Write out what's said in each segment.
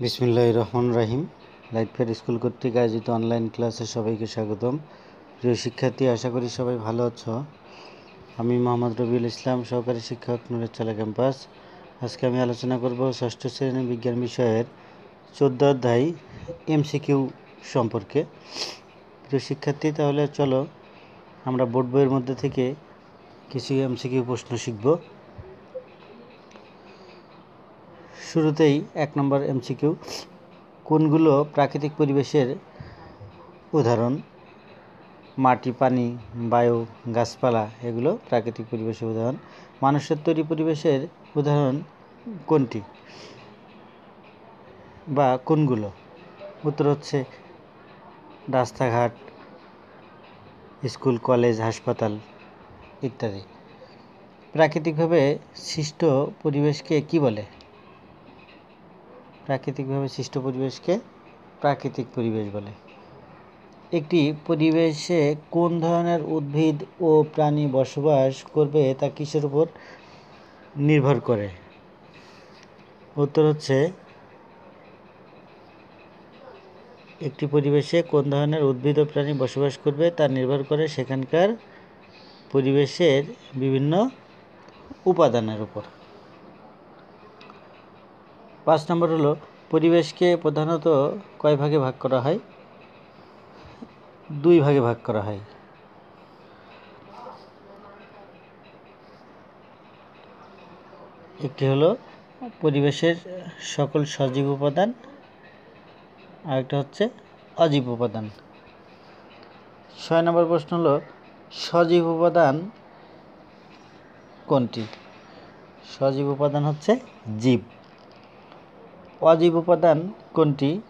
বিসমিল্লাহ রহমান রাহিম। লাইট ফেয়ার স্কুল কর্তৃক আয়োজিত অনলাইন ক্লাসে সবাইকে স্বাগতম। প্রিয় শিক্ষার্থী, আশা করি সবাই ভালো আছো। আমি মোহাম্মদ রবিউল ইসলাম, সহকারী শিক্ষক নুরেচালা ক্যাম্পাস। আজকে আমি আলোচনা করব ষষ্ঠ শ্রেণি বিজ্ঞান বিষয়ের চোদ্দ অধ্যায় এমসিকিউ সম্পর্কে। প্রিয় শিক্ষার্থী, তাহলে চলো আমরা বোর্ড বইয়ের মধ্যে থেকে কিছু এমসিকিউ প্রশ্ন শিখব। শুরুতেই এক নম্বর এমসিকিউ কোনগুলো প্রাকৃতিক পরিবেশের উদাহরণ? মাটি, পানি, বায়ু, গাছপালা, এগুলো প্রাকৃতিক পরিবেশের উদাহরণ। মানুষের তৈরি পরিবেশের উদাহরণ কোনটি? বা কোনগুলো? উত্তর হচ্ছে রাস্তাঘাট, স্কুল, কলেজ, হাসপাতাল ইত্যাদি। প্রাকৃতিকভাবে সৃষ্ট পরিবেশকে কি বলে? প্রাকৃতিকভাবে সৃষ্ট পরিবেশকে প্রাকৃতিক পরিবেশ বলে। একটি পরিবেশে কোন ধরনের উদ্ভিদ ও প্রাণী বসবাস করবে তা কিসের উপর নির্ভর করে? উত্তর হচ্ছে, একটি পরিবেশে কোন ধরনের উদ্ভিদ ও প্রাণী বসবাস করবে তা নির্ভর করে সেখানকার পরিবেশের বিভিন্ন উপাদানের উপর। পাঁচ নম্বর হলো, পরিবেশকে প্রধানত কয় ভাগে ভাগ করা হয়? দুই ভাগে ভাগ করা হয়। একটি হলো, পরিবেশের সকল সজীব উপাদান, আরেকটা হচ্ছে অজীব উপাদান। ছয় নম্বর প্রশ্ন হলো, সজীব উপাদান কোনটি? সজীব উপাদান হচ্ছে জীব। অজীব উপাদান কোনটি?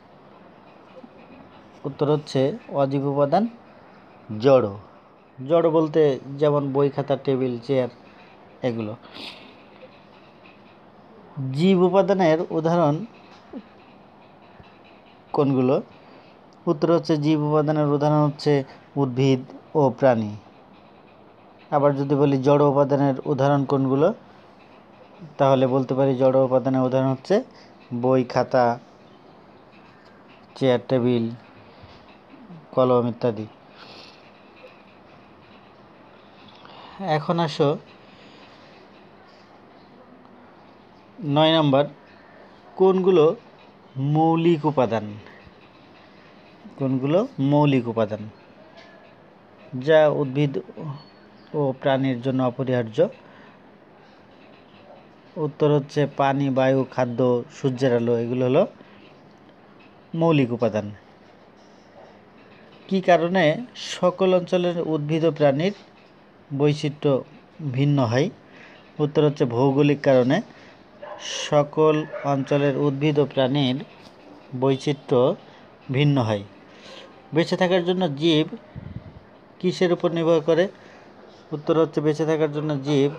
উত্তর হচ্ছে অজীব উপাদান জড়। জড় বলতে যেমন বই, খাতা, টেবিল, চেয়ার এগুলো। জীব উপাদানের উদাহরণ কোনগুলো? উত্তর হচ্ছে জীব উপাদানের উদাহরণ হচ্ছে উদ্ভিদ ও প্রাণী। আবার যদি বলি জড় উপাদানের উদাহরণ কোনগুলো? তাহলে বলতে পারি জড় উপাদানের উদাহরণ হচ্ছে বই, খাতা, চেয়ার, টেবিল, কলম ইত্যাদি। এখন আসো নয় নম্বর, কোনগুলো মৌলিক উপাদান? কোনগুলো মৌলিক উপাদান? যা উদ্ভিদ ও প্রাণীর জন্য অপরিহার্য। উত্তর হচ্ছে পানি, বায়ু, খাদ্য, সূর্যের আলো, এগুলো হলো মৌলিক উপাদান। কি কারণে সকল অঞ্চলের উদ্ভিদ ও প্রাণীর বৈচিত্র্য ভিন্ন হয়? উত্তর হচ্ছে ভৌগোলিক কারণে সকল অঞ্চলের উদ্ভিদ ও প্রাণীর বৈচিত্র্য ভিন্ন হয়। বেঁচে থাকার জন্য জীব কিসের উপর নির্ভর করে? উত্তর হচ্ছে বেঁচে থাকার জন্য জীব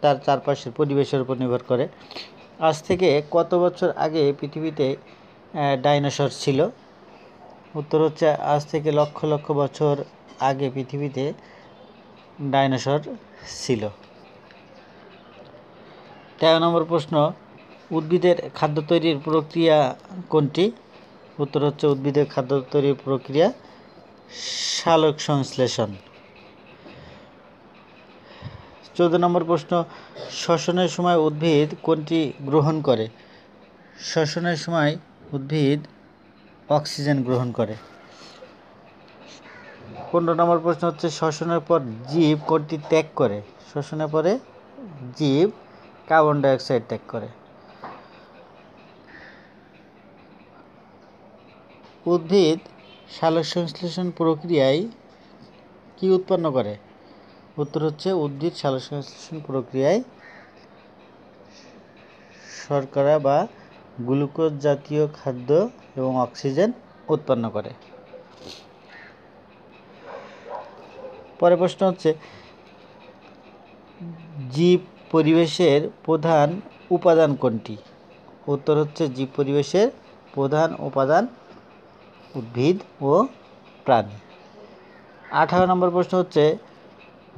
তার চারপাশের পরিবেশের উপর নির্ভর করে। আজ থেকে কত বছর আগে পৃথিবীতে ডাইনোসর ছিল? উত্তর হচ্ছে আজ থেকে লক্ষ লক্ষ বছর আগে পৃথিবীতে ডাইনোসর ছিল। তেরো নম্বর প্রশ্ন, উদ্ভিদের খাদ্য তৈরির প্রক্রিয়া কোনটি? উত্তর হচ্ছে উদ্ভিদের খাদ্য তৈরির প্রক্রিয়া সালোক সংশ্লেষণ। চৌদ্দ নম্বর প্রশ্ন শ্বসনের সময় উদ্ভিদ কোনটি গ্রহণ করে? শ্বসনের সময় উদ্ভিদ অক্সিজেন গ্রহণ করে। পনেরো নম্বর প্রশ্ন হচ্ছে শ্বসনের পর জীব কোনটি ত্যাগ করে? শ্বসনের পরে জীব কার্বন ডাইঅক্সাইড ত্যাগ করে। উদ্ভিদ সালোক সংশ্লেষণ প্রক্রিয়ায় কি উৎপন্ন করে? উত্তর হচ্ছে উদ্ভিদ সালোক সংশ্লেষণ প্রক্রিয়ায় শর্করা বা গ্লুকোজ জাতীয় খাদ্য এবং অক্সিজেন উৎপন্ন করে। পরে প্রশ্ন হচ্ছে, জীব পরিবেশের প্রধান উপাদান কোনটি? উত্তর হচ্ছে জীব পরিবেশের প্রধান উপাদান উদ্ভিদ ও প্রাণী। আঠারো নম্বর প্রশ্ন হচ্ছে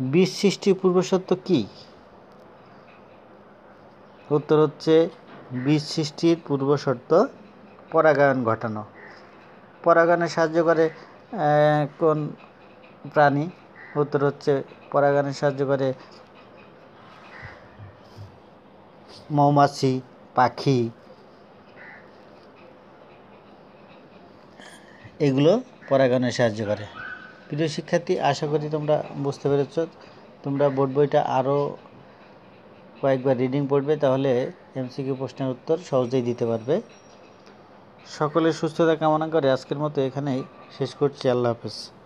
বীজ সৃষ্টির পূর্বশর্ত কী? উত্তর হচ্ছে, বীজ সৃষ্টির পূর্বশর্ত পরাগায়ন ঘটানো। পরাগায়নে সাহায্য করে কোন প্রাণী? উত্তর হচ্ছে, পরাগায়নে সাহায্য করে মৌমাছি, পাখি। এগুলো পরাগায়নে সাহায্য করে। প্রিয় শিক্ষার্থী, আশা করি তোমরা বুঝতে পেরেছ। তোমরা বোর্ড বইটা আরও কয়েকবার রিডিং পড়বে, তাহলে এমসিকিউ প্রশ্নের উত্তর সহজেই দিতে পারবে। সকলের সুস্থতা কামনা করে, আজকের মতো এখানেই শেষ করছি। আল্লাহ হাফেজ।